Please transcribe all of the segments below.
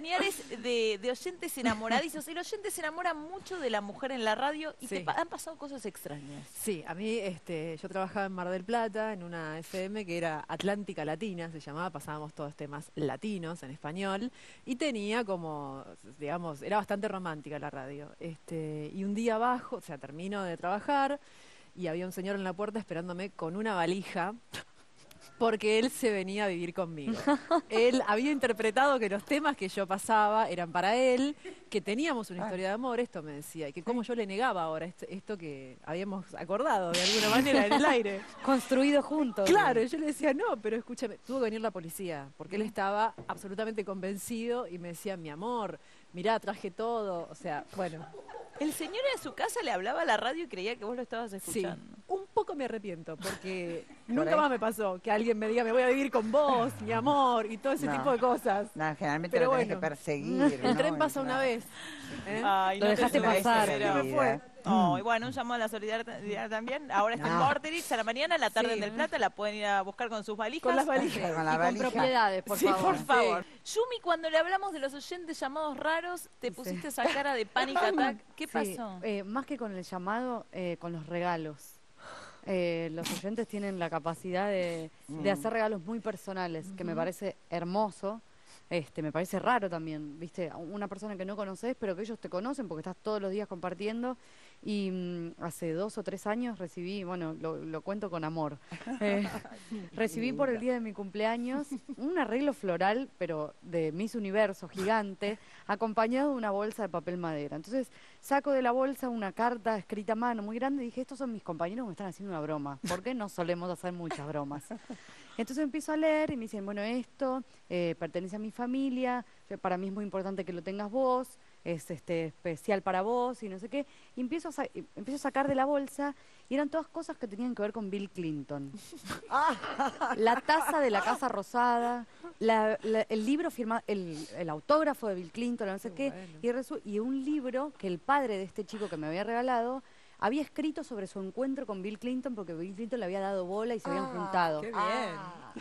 Castañares de, de oyentes enamoradizos. El oyente se enamora mucho de la mujer en la radio y te pa- han pasado cosas extrañas. Sí, a mí este, yo trabajaba en Mar del Plata en una FM que era Atlántica Latina, se llamaba, pasábamos todos temas latinos en español y tenía como, digamos, era bastante romántica la radio. Este, y un día abajo, o sea, termino de trabajar y había un señor en la puerta esperándome con una valija porque él se venía a vivir conmigo. Él había interpretado que los temas que yo pasaba eran para él, que teníamos una historia de amor, esto me decía, y que como yo le negaba ahora esto, esto que habíamos acordado de alguna manera en el aire. Construido juntos. Claro, y yo le decía, no, pero escúchame, tuvo que venir la policía, porque él estaba absolutamente convencido y me decía, mi amor, mirá, traje todo, o sea, bueno, El señor en su casa le hablaba a la radio y creía que vos lo estabas sí, escuchando. poco me arrepiento, porque Por nunca ahí. más me pasó que alguien me diga, me voy a vivir con vos, mi amor, y todo ese No. tipo de cosas. No, generalmente Pero lo tenés bueno. que perseguir. El ¿no? tren pasa una vez. ¿eh? Ay, Lo dejaste pasar. me fue. Ay, bueno, un llamado a la solidaridad también. Ahora está en No. Vorterix a la mañana, a la tarde Sí. en Del Plata, la pueden ir a buscar con sus valijas. Con las valijas. Con la Y con propiedades, por sí, favor. por favor. Yumi, cuando le hablamos de los oyentes llamados raros, te pusiste esa cara de panic attack. ¿Qué Sí, pasó? eh, más que con el llamado, eh, con los regalos. Eh, los oyentes tienen la capacidad de, de hacer regalos muy personales, que me parece hermoso. Este, me parece raro también, viste, A una persona que no conoces, pero que ellos te conocen porque estás todos los días compartiendo. Y mm, hace dos o tres años recibí, bueno, lo, lo cuento con amor, eh, recibí por el día de mi cumpleaños un arreglo floral, pero de Miss Universo gigante, acompañado de una bolsa de papel madera. Entonces saco de la bolsa una carta escrita a mano muy grande y dije, estos son mis compañeros que me están haciendo una broma, porque no solemos hacer muchas bromas. Entonces empiezo a leer y me dicen, bueno, esto eh, pertenece a mi familia, para mí es muy importante que lo tengas vos, es este especial para vos y no sé qué. Y empiezo a, sa- empiezo a sacar de la bolsa y eran todas cosas que tenían que ver con Bill Clinton. la taza de la Casa Rosada, la- la- el libro firmado, el, el autógrafo de Bill Clinton, no sé qué, y, un libro que el padre de este chico que me había regalado había escrito sobre su encuentro con Bill Clinton porque Bill Clinton le había dado bola y se habían juntado. Qué bien.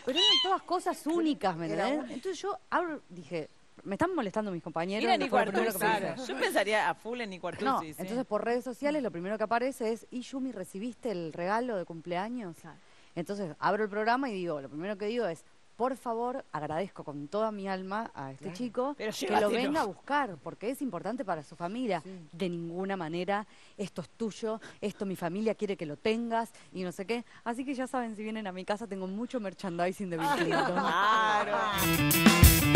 Pero eran todas cosas únicas, ¿me entendés? Entonces yo abro, dije, me están molestando mis compañeros. Mira no Nico fue lo primero que Artusi. pensé. Yo pensaría a full en Nico Artusi, No, sí. entonces por redes sociales lo primero que aparece es, ¿y Yumi recibiste el regalo de cumpleaños? Entonces abro el programa y digo, lo primero que digo es, por favor, agradezco con toda mi alma a este chico Pero que lo venga a buscar, porque es importante para su familia. De ninguna manera, esto es tuyo, esto mi familia quiere que lo tengas y no sé qué. Así que ya saben, si vienen a mi casa tengo mucho merchandising de Bill Clinton. Claro.